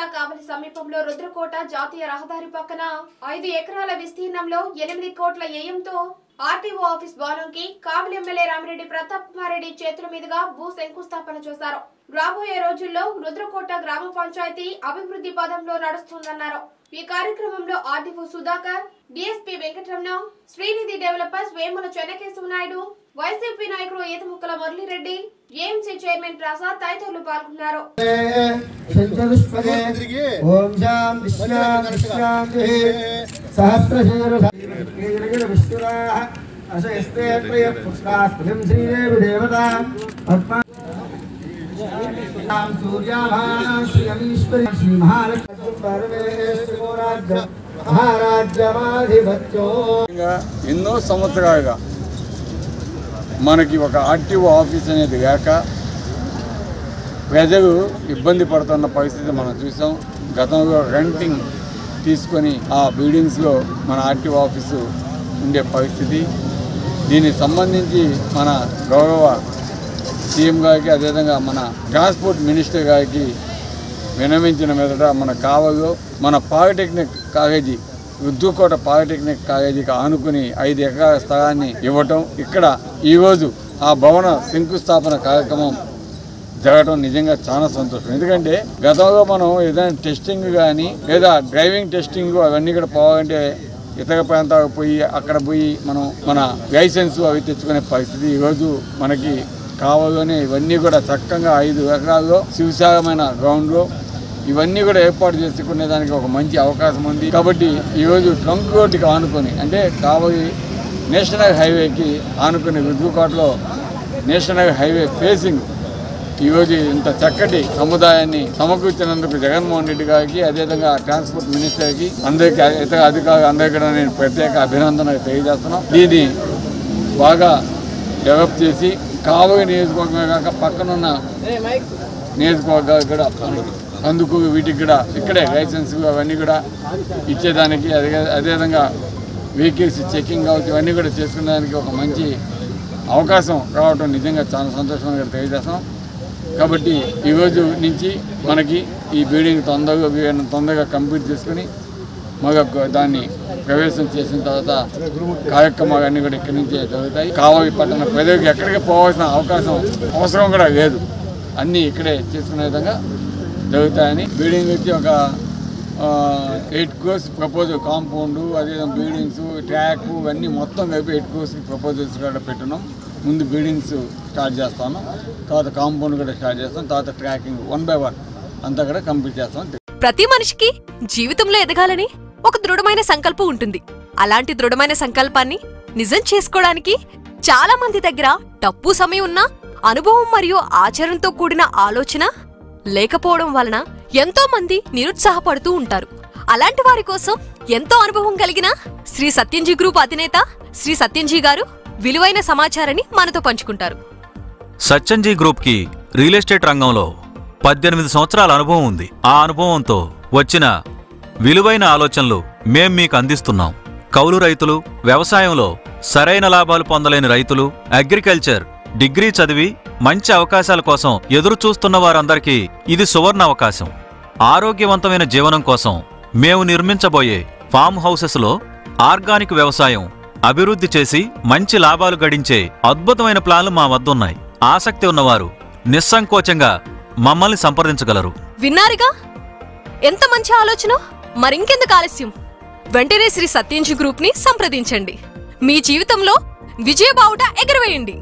జిల్లా కావలి సమీపంలో రుద్రకోట జాతీయ రహదారి పక్కన ఐదు ఎకరాల విస్తీర్ణంలో ఎనిమిది కోట్ల వ్యయంతో ఆర్టీఓ ఆఫీస్ భవనంకి కావలి ఎమ్మెల్యే రామిరెడ్డి ప్రతాప్ కుమార్ రెడ్డి చేతుల మీదుగా భూ శంకుస్థాపన చేశారు. రాబోయే రోజుల్లో రుద్రకోట గ్రామ పంచాయతీ అభివృద్ధి పదంలో నడుస్తుందన్నారు. ఈ కార్యక్రమంలో RTO Sudhakar DSP Venkataramana Srinidhi developers Vemula Chennakesava Naidu YCP నాయకులు ఈతముక్కల మురళిరెడ్డి ఏఎంసీ చైర్మన్ ప్రసాద్ తదితరులు పాల్గొన్నారు శంచదుష్పదే ఓం శాంతి శాంతి శాంతి సహస్రశీర్ష విష్ణురాः అశయస్తే త్రయ పుష్పాస్పదం శ్రీదేవి దేవత పద్మ సూర్యాభాం శ్రీయమీశ్వరి శ్రీ మహాలక్ష్మి పరమేశ్వరాజ్య మహారాజ్యమాధిపత్యో ఇంకా ఎన్నో సంవత్సరాలుగా మనకి ఒక ఆర్టీఓ ఆఫీస్ అనేది లేక ప్రజలు ఇబ్బంది పడుతున్న పరిస్థితి మనం చూసాం. గతంలో రెంటింగ్ తీసుకొని ఆ బిల్డింగ్స్లో మన ఆర్టీఓ ఆఫీసు ఉండే పరిస్థితి. దీనికి సంబంధించి మన గౌరవ సీఎం గారికి అదేవిధంగా మన ట్రాన్స్పోర్ట్ మినిస్టర్ గారికి వినమించిన మీదట మన కావలో మన పాలిటెక్నిక్ కాలేజీ ఉద్దుకోట పాలిటెక్నిక్ కాలేజీకి ఆనుకుని ఐదు ఎకరాల స్థలాన్ని ఇవ్వటం ఇక్కడ ఈరోజు ఆ భవన శంకుస్థాపన కార్యక్రమం జరగటం నిజంగా చాలా సంతోషం. ఎందుకంటే గతంలో మనం ఏదైనా టెస్టింగ్ కానీ లేదా డ్రైవింగ్ టెస్టింగ్ అవన్నీ కూడా పోవాలంటే ఇతర ప్రాంతాలకు పోయి అక్కడ పోయి మనం మన లైసెన్స్ అవి తెచ్చుకునే పరిస్థితి ఈరోజు మనకి కావాలోనే ఇవన్నీ కూడా చక్కగా ఐదు ఎకరాల్లో శివసాగమైన గ్రౌండ్లో ఇవన్నీ కూడా ఏర్పాటు చేసుకునే దానికి ఒక మంచి అవకాశం ఉంది. కాబట్టి ఈరోజు ట్రంక్ రోడ్డుకి ఆనుకొని అంటే కాబోయే నేషనల్ హైవేకి ఆనుకుని విద్యుకోటలో నేషనల్ హైవే ఫేసింగ్ ఈరోజు ఇంత చక్కటి సముదాయాన్ని సమకూర్చినందుకు జగన్మోహన్ రెడ్డి గారికి అదేవిధంగా ట్రాన్స్పోర్ట్ మినిస్టర్కి అందరికీ ఇతర అధికారులు అందరికీ కూడా నేను ప్రత్యేక అభినందనలు తెలియజేస్తున్నాం. దీన్ని బాగా డెవలప్ చేసి కావలి నియోజకవర్గమే కాక పక్కనున్న నియోజకవర్గాలు కూడా అందుకు వీటికి కూడా ఇక్కడే లైసెన్స్ అవన్నీ కూడా ఇచ్చేదానికి అదే అదేవిధంగా వెహికల్స్ చెకింగ్ కావచ్చు ఇవన్నీ కూడా చేసుకునేదానికి ఒక మంచి అవకాశం రావటం నిజంగా చాలా సంతోషంగా తెలియజేస్తాం. కాబట్టి ఈరోజు నుంచి మనకి ఈ బిల్డింగ్ తొందరగా తొందరగా కంప్లీట్ చేసుకుని మరొక దాన్ని ప్రవేశం చేసిన తర్వాత కార్యక్రమాలు అన్నీ కూడా ఇక్కడి నుంచే జరుగుతాయి. కావాలి పట్టణ ప్రజలకు ఎక్కడికి పోవాల్సిన అవకాశం అవసరం కూడా లేదు. అన్నీ ఇక్కడే చేసుకునే విధంగా జరుగుతాయని. బిల్డింగ్ వచ్చి ఒక ఎయిట్ క్రోర్స్ ప్రపోజల్ కాంపౌండ్ అదేవిధంగా బిల్డింగ్స్ ట్రాక్ ఇవన్నీ మొత్తం కలిపి ఎయిట్ క్రోర్స్ ప్రపోజల్స్ కూడా పెట్టున్నాం ముందు బిల్డింగ్స్ స్టార్ట్ చేస్తాను. తర్వాత కాంపౌండ్ కూడా స్టార్ట్ చేస్తాం తర్వాత ట్రాకింగ్ వన్ బై వన్ అంతా కూడా కంప్లీట్ చేస్తాం ప్రతి మనిషికి జీవితంలో ఎదగాలని ఒక దృఢమైన సంకల్పం ఉంటుంది. అలాంటి దృఢమైన సంకల్పాన్ని నిజం చేసుకోవడానికి చాలా మంది దగ్గర డబ్బు సమయం ఉన్నా అనుభవం మరియు ఆచరణతో కూడిన ఆలోచన లేకపోవడం వలన ఎంతో మంది నిరుత్సాహపడుతూ ఉంటారు. అలాంటి వారి కోసం ఎంతో అనుభవం కలిగిన శ్రీ సత్యంజీ గ్రూప్ అధినేత శ్రీ సత్యంజీ గారు విలువైన సమాచారాన్ని మనతో పంచుకుంటారు. సత్యంజీ గ్రూప్కి రియల్ ఎస్టేట్ రంగంలో పద్దెనిమిది సంవత్సరాల అనుభవం ఉంది. ఆ అనుభవంతో వచ్చిన విలువైన ఆలోచనలు మేం మీకు అందిస్తున్నాం. కౌలు రైతులు వ్యవసాయంలో సరైన లాభాలు పొందలేని రైతులు అగ్రికల్చర్ డిగ్రీ చదివి మంచి అవకాశాల కోసం ఎదురు చూస్తున్న వారందరికీ ఇది సువర్ణ అవకాశం. ఆరోగ్యవంతమైన జీవనం కోసం మేము నిర్మించబోయే ఫామ్ హౌసెస్లో ఆర్గానిక్ వ్యవసాయం అభివృద్ధి చేసి మంచి లాభాలు గడించే అద్భుతమైన ప్లాన్లు మా వద్ద ఉన్నాయి ఆసక్తి ఉన్నవారు నిస్సంకోచంగా మమ్మల్ని సంప్రదించగలరు. విన్నారుగా? ఎంత మంచి ఆలోచన? మరింకెందుకు ఆలస్యం? వెంటనే శ్రీ సత్యంజి గ్రూప్ని సంప్రదించండి. మీ జీవితంలో విజయబావుట ఎగరవేయండి.